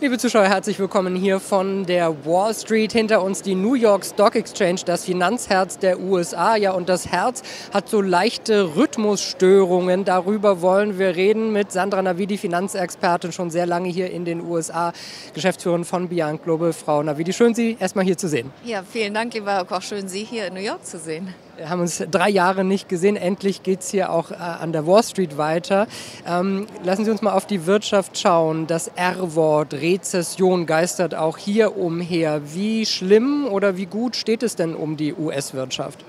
Liebe Zuschauer, herzlich willkommen hier von der Wall Street. Hinter uns die New York Stock Exchange, das Finanzherz der USA. Ja, und das Herz hat so leichte Rhythmusstörungen. Darüber wollen wir reden mit Sandra Navidi, Finanzexpertin, schon sehr lange hier in den USA, Geschäftsführerin von Beyond Global. Frau Navidi, schön Sie erstmal hier zu sehen. Ja, vielen Dank, lieber Herr Koch. Schön, Sie hier in New York zu sehen. Wir haben uns drei Jahre nicht gesehen. Endlich geht es hier auch äh, an der Wall Street weiter. Ähm, lassen Sie uns mal auf die Wirtschaft schauen. Das R-Wort, Rezession, geistert auch hier umher. Wie schlimm oder wie gut steht es denn um die US-Wirtschaft?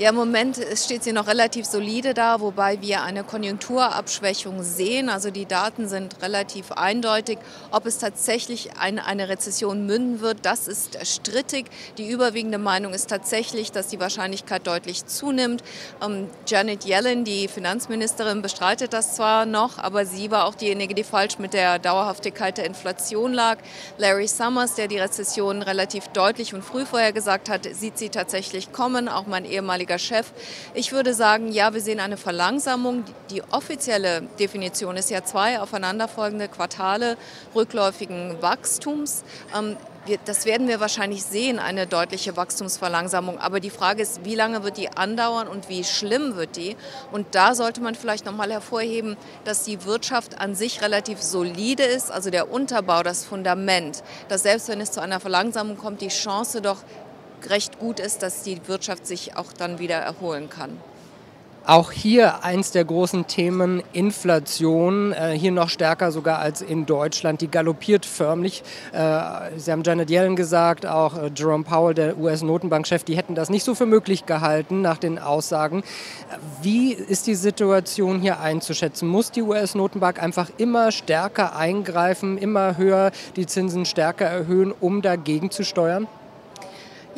Ja, im Moment steht sie noch relativ solide da, wobei wir eine Konjunkturabschwächung sehen. Also die Daten sind relativ eindeutig. Ob es tatsächlich eine, eine Rezession münden wird, das ist strittig. Die überwiegende Meinung ist tatsächlich, dass die Wahrscheinlichkeit deutlich zunimmt. Ähm, Janet Yellen, die Finanzministerin, bestreitet das zwar noch, aber sie war auch diejenige, die falsch mit der Dauerhaftigkeit der Inflation lag. Larry Summers, der die Rezession relativ deutlich und früh vorhergesagt hat, sieht sie tatsächlich kommen. Auch mein ehemaliger ehemaliger Chef. Ich würde sagen, ja, wir sehen eine Verlangsamung. Die offizielle Definition ist ja zwei aufeinanderfolgende Quartale rückläufigen Wachstums. Ähm, das werden wir wahrscheinlich sehen, eine deutliche Wachstumsverlangsamung. Aber die Frage ist, wie lange wird die andauern und wie schlimm wird die? Und da sollte man vielleicht nochmal hervorheben, dass die Wirtschaft an sich relativ solide ist, also der Unterbau, das Fundament, dass selbst wenn es zu einer Verlangsamung kommt, die Chance doch recht gut ist, dass die Wirtschaft sich auch dann wieder erholen kann. Auch hier eins der großen Themen Inflation, äh, hier noch stärker sogar als in Deutschland. Die galoppiert förmlich. Äh, Sie haben Janet Yellen gesagt, auch äh, Jerome Powell, der US-Notenbankchef, die hätten das nicht so für möglich gehalten nach den Aussagen. Wie ist die Situation hier einzuschätzen? Muss die US-Notenbank einfach immer stärker eingreifen, immer höher die Zinsen stärker erhöhen, um dagegen zu steuern?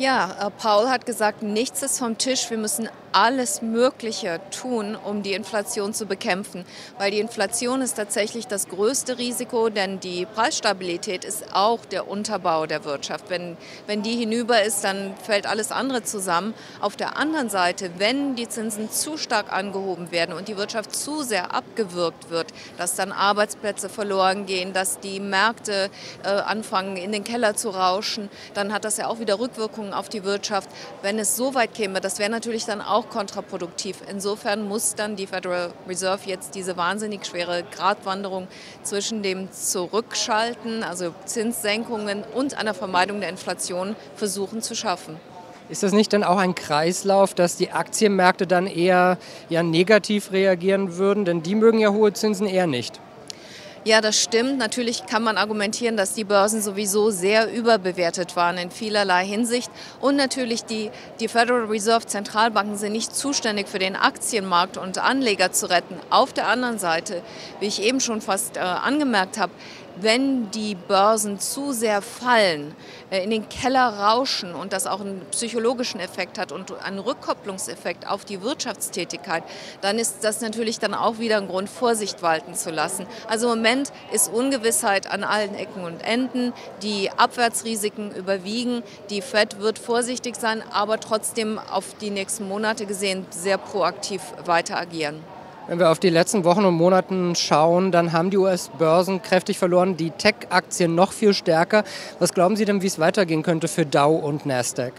Ja, Paul hat gesagt, nichts ist vom Tisch. Wir müssen alles Mögliche tun, um die Inflation zu bekämpfen. Weil die Inflation ist tatsächlich das größte Risiko, denn die Preisstabilität ist auch der Unterbau der Wirtschaft. Wenn, wenn die hinüber ist, dann fällt alles andere zusammen. Auf der anderen Seite, wenn die Zinsen zu stark angehoben werden und die Wirtschaft zu sehr abgewürgt wird, dass dann Arbeitsplätze verloren gehen, dass die Märkte äh, anfangen in den Keller zu rauschen, dann hat das ja auch wieder Rückwirkungen auf die Wirtschaft. Wenn es so weit käme, das wäre natürlich dann auch auch kontraproduktiv. Insofern muss dann die Federal Reserve jetzt diese wahnsinnig schwere Gratwanderung zwischen dem Zurückschalten, also Zinssenkungen und einer Vermeidung der Inflation versuchen zu schaffen. Ist das nicht dann auch ein Kreislauf, dass die Aktienmärkte dann eher ja, negativ reagieren würden? Denn die mögen ja hohe Zinsen eher nicht. Ja, das stimmt. Natürlich kann man argumentieren, dass die Börsen sowieso sehr überbewertet waren in vielerlei Hinsicht. Und natürlich die, die Federal Reserve Zentralbanken sind nicht zuständig für den Aktienmarkt und Anleger zu retten. Auf der anderen Seite, wie ich eben schon fast äh, angemerkt habe, wenn die Börsen zu sehr fallen, äh, in den Keller rauschen und das auch einen psychologischen Effekt hat und einen Rückkopplungseffekt auf die Wirtschaftstätigkeit, dann ist das natürlich dann auch wieder ein Grund, Vorsicht walten zu lassen. Also im Moment ist Ungewissheit an allen Ecken und Enden. Die Abwärtsrisiken überwiegen. Die Fed wird vorsichtig sein, aber trotzdem auf die nächsten Monate gesehen sehr proaktiv weiter agieren. Wenn wir auf die letzten Wochen und Monaten schauen, dann haben die US-Börsen kräftig verloren, die Tech-Aktien noch viel stärker. Was glauben Sie denn, wie es weitergehen könnte für Dow und Nasdaq?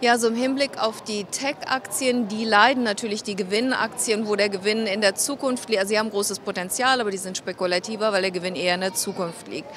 Ja, so im Hinblick auf die Tech-Aktien, die leiden natürlich die Gewinnaktien, wo der Gewinn in der Zukunft liegt. Also sie haben großes Potenzial, aber die sind spekulativer, weil der Gewinn eher in der Zukunft liegt.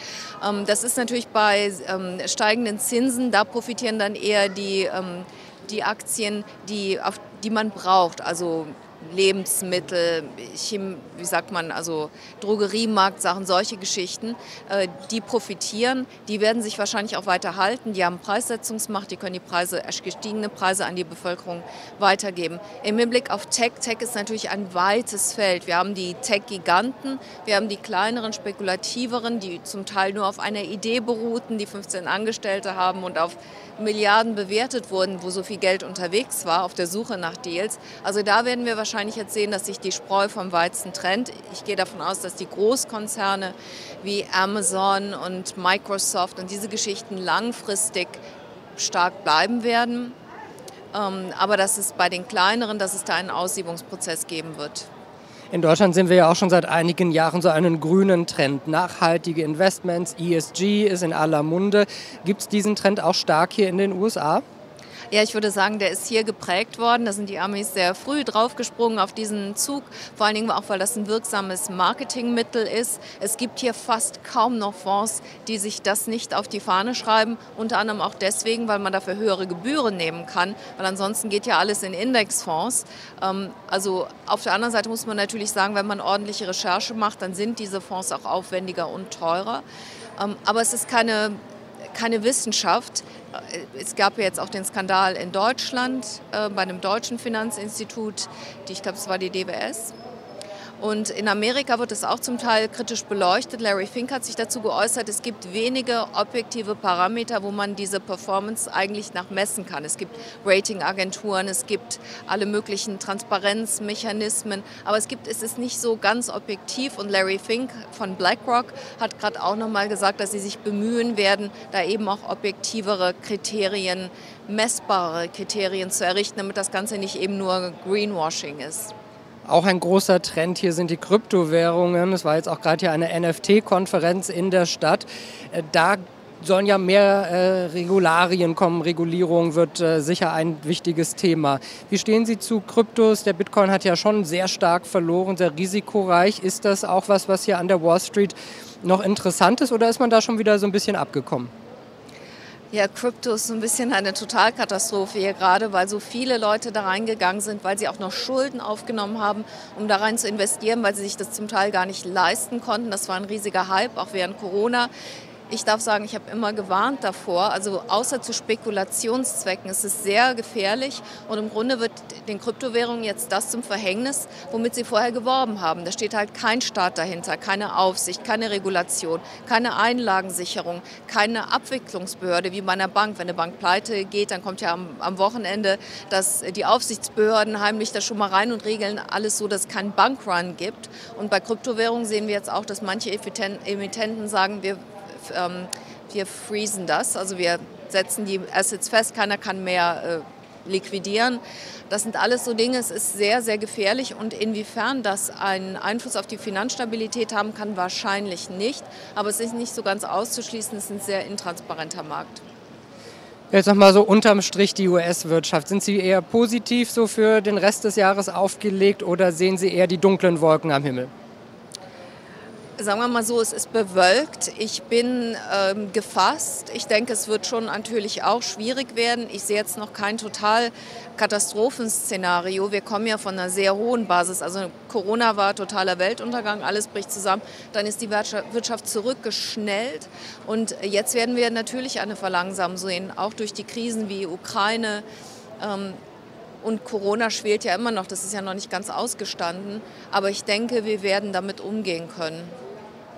Ähm, das ist natürlich bei ähm, steigenden Zinsen, da profitieren dann eher die, ähm, die Aktien, die, auf die man braucht. Also Lebensmittel, Chem wie sagt man, also Drogeriemarktsachen, solche Geschichten, äh, die profitieren, die werden sich wahrscheinlich auch weiter halten. Die haben Preissetzungsmacht, die können die Preise, gestiegene Preise an die Bevölkerung weitergeben. Im Hinblick auf Tech, Tech ist natürlich ein weites Feld. Wir haben die Tech-Giganten, wir haben die kleineren, spekulativeren, die zum Teil nur auf einer Idee beruhten, die 15 Angestellte haben und auf Milliarden bewertet wurden, wo so viel Geld unterwegs war auf der Suche nach Deals. Also da werden wir wahrscheinlich jetzt sehen, dass sich die Spreu vom Weizen trennt. Ich gehe davon aus, dass die Großkonzerne wie Amazon und Microsoft und diese Geschichten langfristig stark bleiben werden. Ähm, aber dass es bei den kleineren, dass es da einen Aussiebungsprozess geben wird. In Deutschland sehen wir ja auch schon seit einigen Jahren so einen grünen Trend. Nachhaltige Investments, ESG ist in aller Munde. Gibt es diesen Trend auch stark hier in den USA? Ja, ich würde sagen, der ist hier geprägt worden. Da sind die Amis sehr früh draufgesprungen auf diesen Zug. Vor allen Dingen auch, weil das ein wirksames Marketingmittel ist. Es gibt hier fast kaum noch Fonds, die sich das nicht auf die Fahne schreiben. Unter anderem auch deswegen, weil man dafür höhere Gebühren nehmen kann. Weil ansonsten geht ja alles in Indexfonds. Ähm, also auf der anderen Seite muss man natürlich sagen, wenn man ordentliche Recherche macht, dann sind diese Fonds auch aufwendiger und teurer. Ähm, aber es ist keine keine Wissenschaft. Es gab ja jetzt auch den Skandal in Deutschland äh, bei einem deutschen Finanzinstitut, die, ich glaube, es war die DWS. Und in Amerika wird es auch zum Teil kritisch beleuchtet. Larry Fink hat sich dazu geäußert, es gibt wenige objektive Parameter, wo man diese Performance eigentlich nach messen kann. Es gibt Ratingagenturen, es gibt alle möglichen Transparenzmechanismen, aber es, gibt, es ist nicht so ganz objektiv. Und Larry Fink von BlackRock hat gerade auch nochmal gesagt, dass sie sich bemühen werden, da eben auch objektivere Kriterien, messbare Kriterien zu errichten, damit das Ganze nicht eben nur Greenwashing ist. Auch ein großer Trend hier sind die Kryptowährungen. Es war jetzt auch gerade hier eine NFT-Konferenz in der Stadt. Äh, da sollen ja mehr äh, Regularien kommen. Regulierung wird äh, sicher ein wichtiges Thema. Wie stehen Sie zu Kryptos? Der Bitcoin hat ja schon sehr stark verloren, sehr risikoreich. Ist das auch was, was hier an der Wall Street noch interessant ist oder ist man da schon wieder so ein bisschen abgekommen? Ja, Krypto ist so ein bisschen eine Totalkatastrophe hier gerade, weil so viele Leute da reingegangen sind, weil sie auch noch Schulden aufgenommen haben, um da rein zu investieren, weil sie sich das zum Teil gar nicht leisten konnten. Das war ein riesiger Hype, auch während Corona. Ich darf sagen, ich habe immer gewarnt davor. Also außer zu Spekulationszwecken ist es sehr gefährlich und im Grunde wird den Kryptowährungen jetzt das zum Verhängnis, womit sie vorher geworben haben. Da steht halt kein Staat dahinter, keine Aufsicht, keine Regulation, keine Einlagensicherung, keine Abwicklungsbehörde wie bei einer Bank. Wenn eine Bank pleite geht, dann kommt ja am, am Wochenende dass die Aufsichtsbehörden heimlich da schon mal rein und regeln alles so, dass es keinen Bankrun gibt. Und bei Kryptowährungen sehen wir jetzt auch, dass manche Emittenten sagen, wir ähm, wir freezen das, also wir setzen die Assets fest, keiner kann mehr äh, liquidieren. Das sind alles so Dinge, es ist sehr, sehr gefährlich und inwiefern das einen Einfluss auf die Finanzstabilität haben kann, wahrscheinlich nicht. Aber es ist nicht so ganz auszuschließen, es ist ein sehr intransparenter Markt. Jetzt nochmal so unterm Strich die US-Wirtschaft. Sind Sie eher positiv so für den Rest des Jahres aufgelegt oder sehen Sie eher die dunklen Wolken am Himmel? Sagen wir mal so, es ist bewölkt. Ich bin ähm, gefasst. Ich denke, es wird schon natürlich auch schwierig werden. Ich sehe jetzt noch kein total Katastrophenszenario. Wir kommen ja von einer sehr hohen Basis. Also Corona war totaler Weltuntergang, alles bricht zusammen. Dann ist die Wirtschaft zurückgeschnellt. Und jetzt werden wir natürlich eine Verlangsamung sehen, auch durch die Krisen wie Ukraine. Ähm, und Corona schwelt ja immer noch, das ist ja noch nicht ganz ausgestanden. Aber ich denke, wir werden damit umgehen können.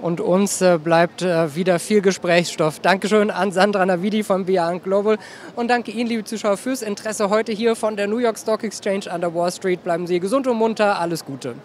Und uns äh, bleibt äh, wieder viel Gesprächsstoff. Dankeschön an Sandra Navidi von Beyond Global und danke Ihnen, liebe Zuschauer, fürs Interesse heute hier von der New York Stock Exchange an der Wall Street. Bleiben Sie gesund und munter. Alles Gute.